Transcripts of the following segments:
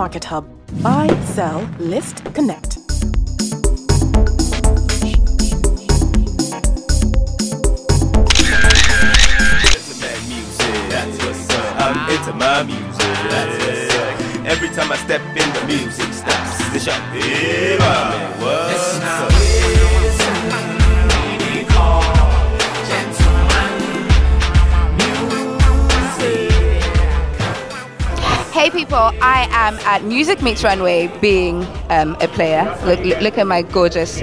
SME Market Hub. Buy, sell, list, connect. I'm into my music. Every time I step in, the music stops. The shop, hey, man, what's up? People, I am at Music Meets Runway being um, a player. Look, look, at my gorgeous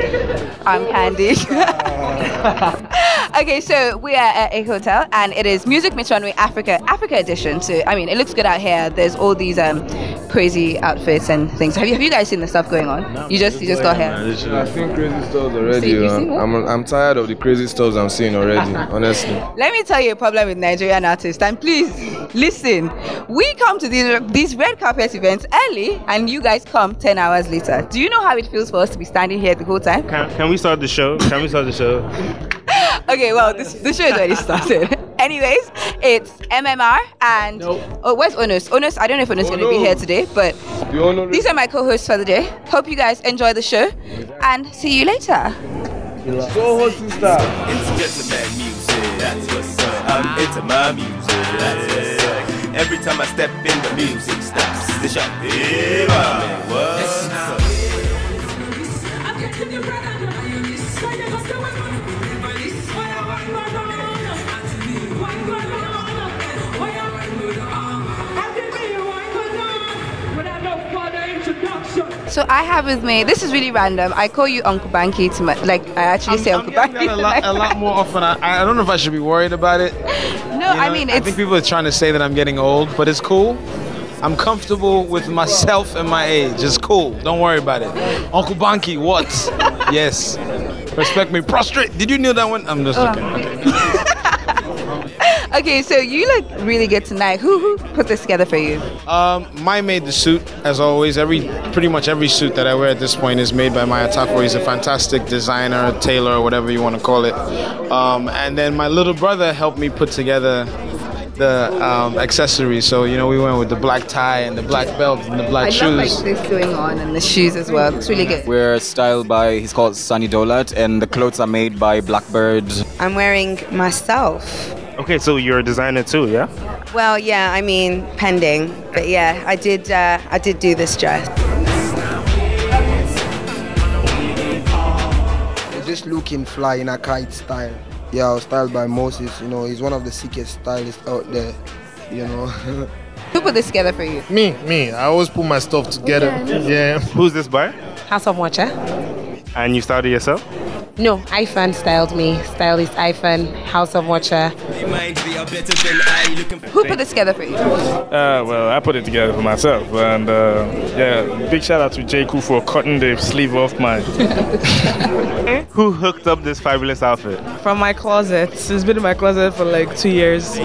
arm candy. okay, so we are at a hotel and it is Music Meets Runway Africa Africa edition. So I mean, it looks good out here. There's all these um, crazy outfits and things. Have you have you guys seen the stuff going on? You just you just got here. I've seen crazy stores already. So you've uh, seen what? I'm, I'm tired of the crazy stores I'm seeing already, honestly. Let me tell you a problem with Nigerian artists, and please listen. We come to these these red carpet events early, and you guys come ten hours later. Do you know how it feels for us to be standing here the whole time? Can, can we start the show? Can we start the show? Okay, well, this, the show is already started. Anyways, it's MMR and oh, where's Onos? Onos, I don't know if Onos is going to be here today, but You all know these are my co-hosts for the day. Hope you guys enjoy the show, and see you later. So hot, sister. It's gentleman music. That's what's up. Um, I'm into my music. That's what's up. Every time I step in, the music stops. The shop, hey, man, what's up? So I have with me. This is really random. I call you Uncle Banky to my like. I actually say Uncle getting Banky. a lot, a lot more often. I, I don't know if I should be worried about it. No, You I know, mean I think people are trying to say that I'm getting old, but it's cool. I'm comfortable with myself and my age. It's cool. Don't worry about it. Uncle Banky, what? yes. Respect me. Prostrate. Did you know that one? I'm just Oh. joking. Okay. Okay, so you look really good tonight. Who who put this together for you? Um, Mai made the suit, as always. Every pretty much every suit that I wear at this point is made by Mai Atafo. He's a fantastic designer, tailor, whatever you want to call it. Um, and then my little brother helped me put together the um, accessories. So you know, we went with the black tie and the black belt and the black shoes. I love like shoes. this going on and the shoes as well. It's really good. We're styled by, he's called Sunny Dolat, and the clothes are made by Blackbird. I'm wearing myself. Okay, so you're a designer too, yeah? Well, yeah, I mean pending, but yeah, I did. Uh, I did do this dress. Just looking fly in a kite style. Yeah, I was styled by Moses. You know, he's one of the sickest stylists out there. You know. Who put this together for you? Me, me. I always put my stuff together. Yeah. Who's this by? House of Watcher. And you started yourself? No, iPhone styled me. Stylist iPhone, House of Watcher. Who put this together for you? Uh, well, I put it together for myself, and uh, yeah, big shout out to J. Cool for cutting the sleeve off mine. Who hooked up this fabulous outfit? From my closet. It's been in my closet for like two years.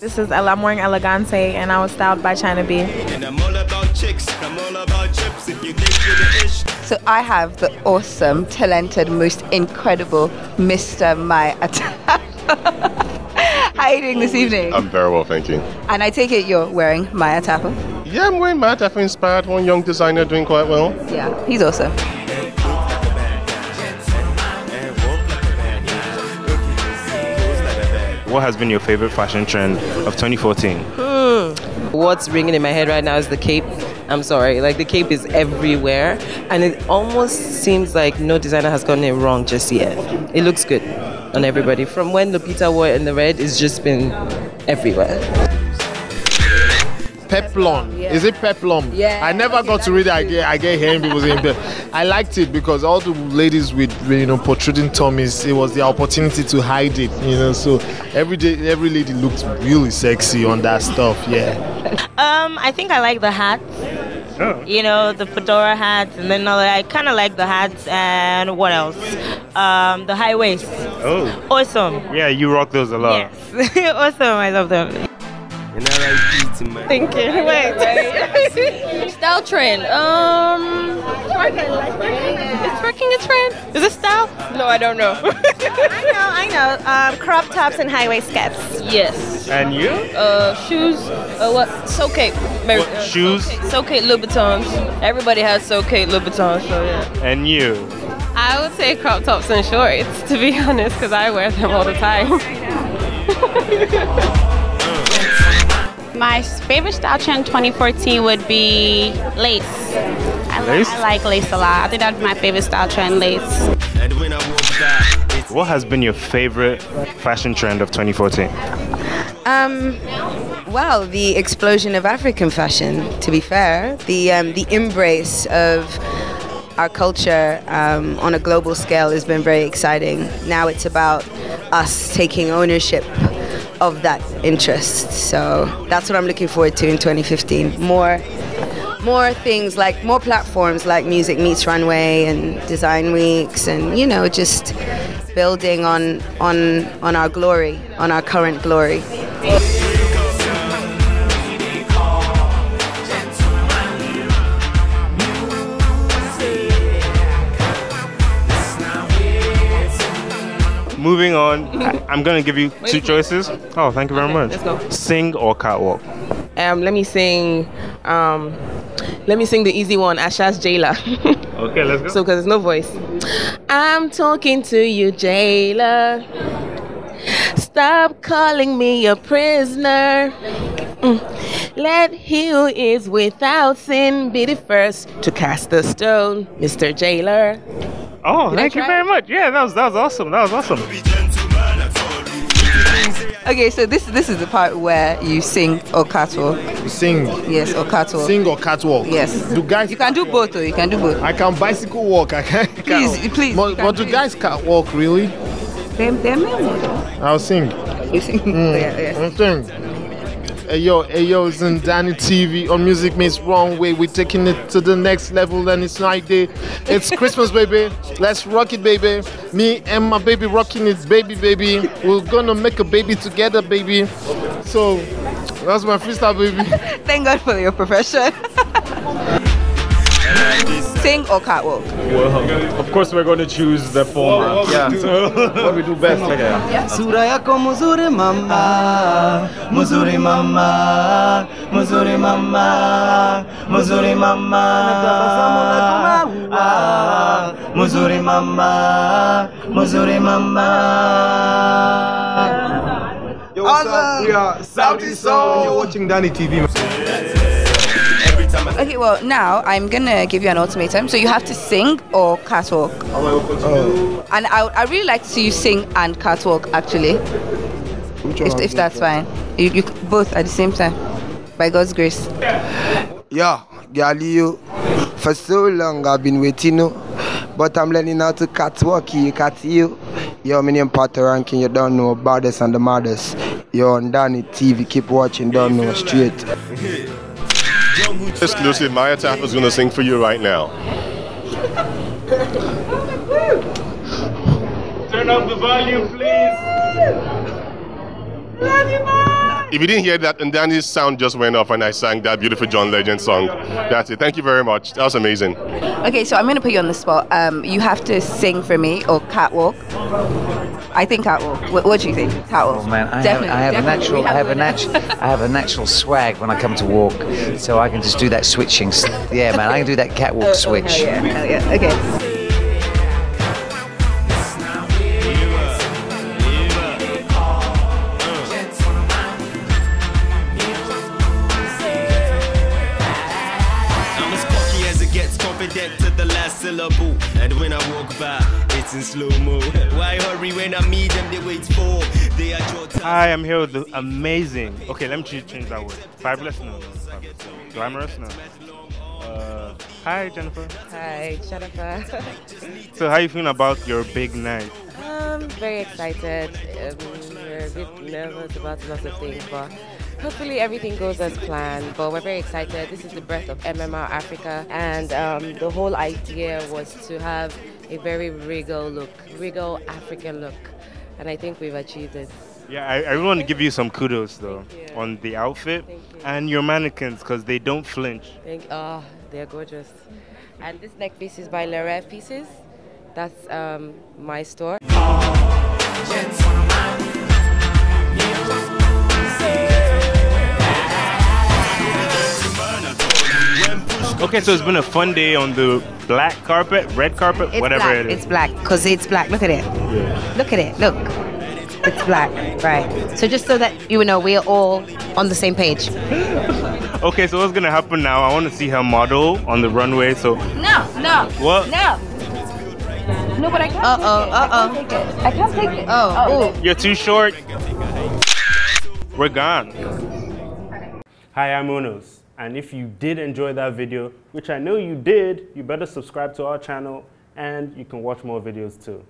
This is El Amor Elegante, and I was styled by China B. And I'm all about chicks. I'm all about chips. If you give me the ish. So I have the awesome, talented, most incredible Mr. Mai Atafo. How are you doing this evening? I'm very well, thank you. And I take it you're wearing Mai Atafo. Yeah, I'm wearing Maya I've inspired one young designer doing quite well. Yeah, he's awesome. What has been your favorite fashion trend of 2014? Hmm. What's ringing in my head right now is the cape. I'm sorry, like the cape is everywhere, and it almost seems like no designer has gotten it wrong just yet. It looks good on everybody. From when Lupita wore it in the red, it's just been everywhere. Peplon. Is it peplum? Yeah. I never got to read it. I get, I get hearing people saying pe- I liked it because all the ladies with you know protruding tummies, it was the opportunity to hide it. You know, so every day every lady looked really sexy on that stuff. Yeah. Um, I think I like the hats. You know, the fedora hats, and then I kind of like the hats, and what else? Um, the high waist. Oh. Awesome. Yeah, you rock those a lot. Yes. awesome. I love them. And RIP my. Thank you. Wait. Style trend. Um. Is twerking a trend? Is it style? No, I don't know. I know, I know. Um, crop tops and high waist skirts. yes. And you? Uh, shoes. Uh, what? So Kate. Mary, What, uh, shoes? So Kate Louboutins. Everybody has So Kate Louboutins. So yeah. And you? I would say crop tops and shorts, to be honest, because I wear them all the time. My favorite style trend 2014 would be lace. I, li- Lace? I like lace a lot. I think that'd be my favorite style trend, lace. And when I walk back, What has been your favorite fashion trend of 2014? Um, well, the explosion of African fashion. To be fair, the um, the embrace of our culture um, on a global scale has been very exciting. Now it's about us taking ownership of that interest. So that's what I'm looking forward to in 2015. More. More things like more platforms like Music Meets Runway and Design Weeks, and you know, just building on on on our glory, on our current glory. Moving on, I- I'm gonna give you two choices. Oh, thank you very much. let's go. Sing or catwalk? Um, let me sing. Um, let me sing the easy one, Asa's Jailer. Okay, let's go. so, because there's no voice. I'm talking to you, jailer. Stop calling me a prisoner. Mm. Let he who is without sin be the first to cast the stone, Mr. Jailer. Oh, Did thank you try very much. Yeah, that was that was awesome. That was awesome. Okay, so this this is the part where you sing or catwalk. Sing. Yes, or catwalk. Sing or catwalk. Yes. Do guys? You can do both. Though. You can do both. I can bicycle walk. I can. Please, please. But, you can but do do guys catwalk really? Them, them, them. I'll sing. You sing. Mm, Yeah, yeah. I'm sing. Hey yo, hey yo, Ndani TV on Music Meets Runway. We're taking it to the next level, and it's night day. It's Christmas, baby. Let's rock it, baby. Me and my baby rocking it, baby, baby. We're gonna make a baby together, baby. So that's my freestyle, baby. Thank God for your profession. Sing or catwalk? Well, of course, we're going to choose the former. Yeah. So what we do best. Sura yako mzuri mama, mzuri mama, mzuri mama, mzuri mama. Ah, Mzuri mama, mzuri mama. Yo, what's up? We are Sauti Sol, you're watching Ndani TV. Okay, well now I'm gonna give you an ultimatum. So you have to sing or catwalk. Oh. And I, I really like to see you sing and catwalk actually. If, if that's fine. You, you both at the same time. By God's grace. Yeah, you. For so long I've been waiting, you. But I'm learning how to catwalk you, cat you. Yo, my name Ranking, you don't know about baddest and the maddest. Yo, on Ndani TV, keep watching, don't know straight. Exclusive, Mai Atafo is going to sing for you right now. Turn up the volume, please. If you didn't hear that, and Ndani's sound just went off and I sang that beautiful John Legend song. That's it. Thank you very much. That was amazing. Okay, so I'm gonna put you on the spot. Um, you have to sing for me or catwalk. I think catwalk. What, what do you think? Catwalk. Oh man, I have, I have a natural, We I have a natural, I have a natural swag when I come to walk, so I can just do that switching. Yeah, man, I can do that catwalk Oh, oh, switch. hell yeah, hell yeah. Okay. Gets, confident to the last syllable. And when I walk by, it's in slow mo. Why hurry when I meet them? They wait for. They are your time. I am here with the amazing. Okay, let me change that word. Fabulous? No, no. Glamorous? No. Uh, hi, Jennifer. Hi, Jennifer. So, how are you feeling about your big night? I'm very excited. Um, we're a bit nervous about lots of things, but hopefully everything goes as planned. But we're very excited. This is the birth of MMR Africa, and um, the whole idea was to have a very regal look, regal African look, and I think we've achieved it. Yeah, I, I want to give you some kudos though on the outfit and your mannequins because they don't flinch. Thank. Oh, they're gorgeous. And this neck piece is by Le Rêve Pieces. That's um, my store. Okay, so it's been a fun day on the black carpet, red carpet, It's whatever black. it is. It's black because it's black. Look at it. Look at it. Look. It's black. Right. So just so that you know, we're all on the same page. Okay, so what's gonna happen now? I want to see her model on the runway. So No, no. What? No. No, but I can't. Uh oh. Uh oh. take it. I can't take it. Oh. oh. you're too short. We're gone. Hi, I'm Onos. And if you did enjoy that video, which I know you did, you better subscribe to our channel and you can watch more videos too.